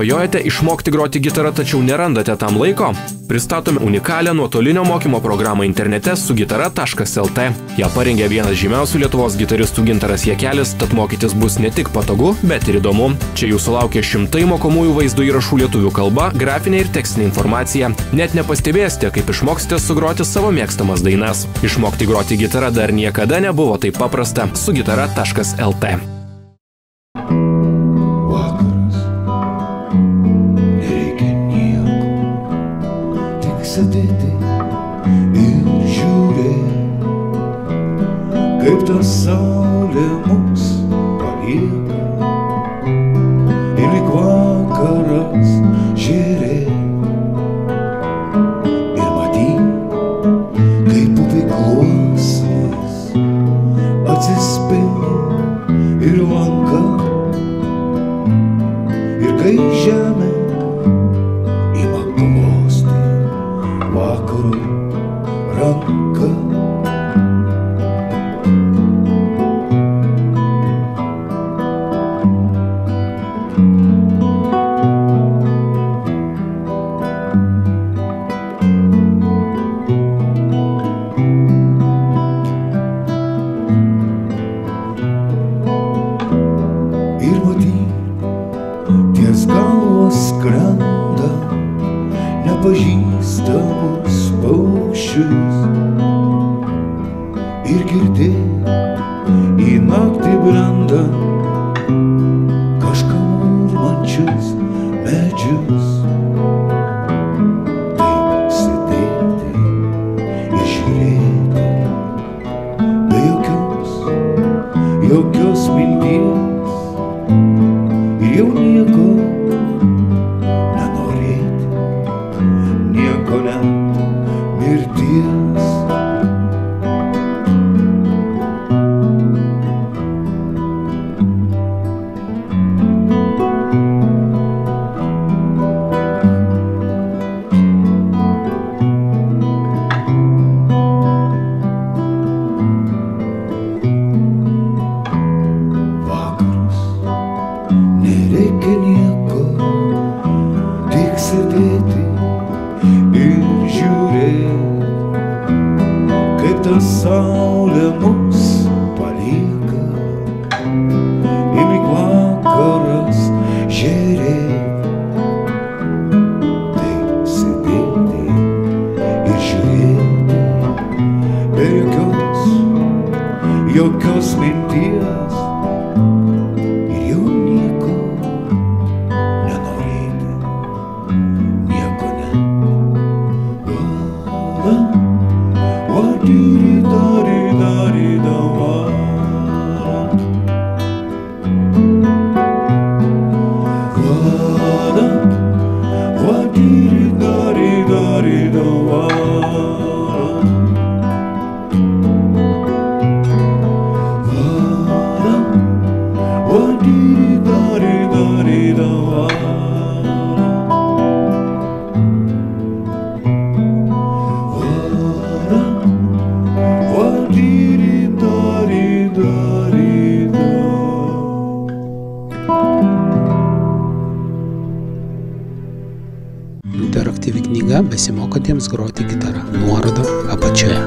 Svajojate išmokti groti gitarą, tačiau nerandate tam laiko? Pristatome unikalią nuotolinio mokymo programą internete su gitara.lt. Ja parengė vienas žymiausių Lietuvos gitaristų Gintaras Jekelis, tad mokytis bus ne tik patogu, bet ir įdomu. Čia jūsų laukia šimtai mokomųjų vaizdo įrašų lietuvių kalba, grafinė ir tekstinė informacija. Net nepastebėsite, kaip išmoksite sugroti savo mėgstamas dainas. Išmokti groti gitarą dar niekada nebuvo taip paprasta su gitara.lt. sėdėti ir žiūrėti, kaip ta saulė mus palieka. Ir lyg vakaras žiūrėti. Ir matyti, kaip upė klausos, atsispindi ir lanka. Ir kai žemė nepažįstamus paukščius. Ir girdė į naktį brenda kažką murmančius medžius. Taip sėdėti ir žiūrėti be jokios, jokios minties ir jau nieko sėdėti ir žiūrėti, kaip ta saulė mus What do you know? Interaktyvi knyga besimokantiems groti gitarą. Nuoroda apačioje.